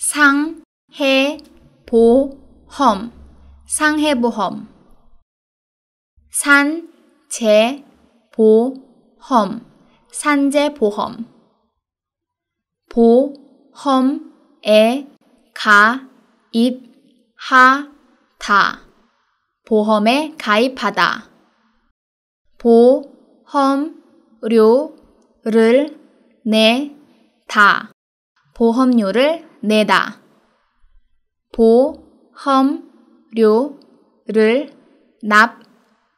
상해보험, 상해보험. 산재보험, 산재보험. 보험에 가입하다, 보험에 가입하다. 보험료를 내다, 보험료를 내다. 보 험 료 를 납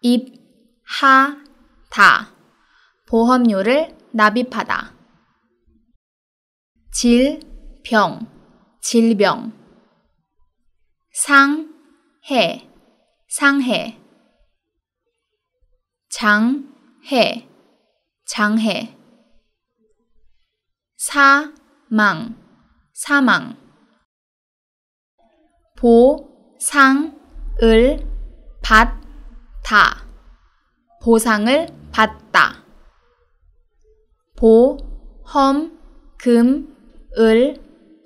입 하 다. 보험료를 납입하다. 질 병, 질병. 상 해, 상해. 장 해, 장해. 사 망, 사망. 보상을 받다. 보상을 받다. 보험금을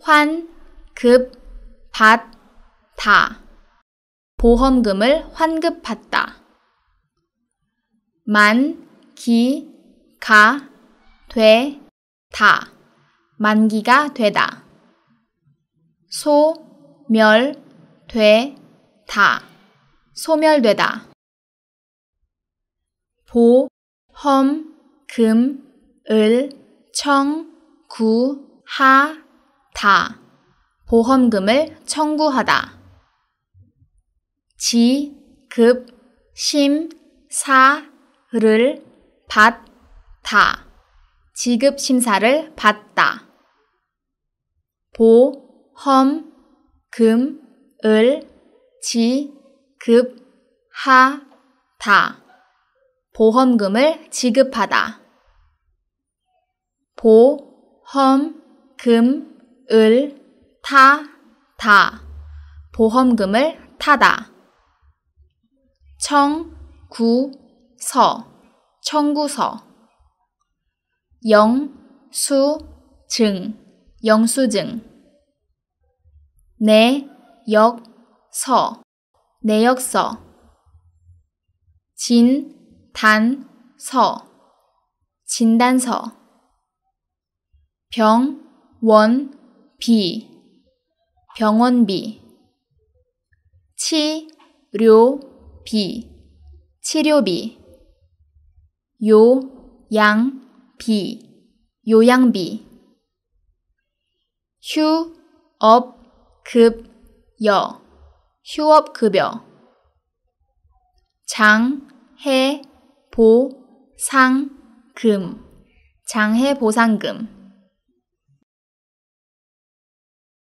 환급받다. 보험금을 환급받다. 만기가 되다. 만기가 되다. 소멸되다. 소멸되다. 보험금을 청구하다. 보험금을 청구하다. 지급 심사를 받다. 지급 심사를 받다. 보 험 금 을 지 급 하 다. 보험금을 지급하다. 보 험 금 을 타 다. 보험금을 타다. 청 구 서, 청구서. 영 수 증, 영수증. 내역서, 내역서. 진단서, 진단서. 병원비, 병원비. 치료비, 치료비. 요양비, 요양비. 휴업 급여, 휴업급여. 장 해 보 상 금, 장해보상금.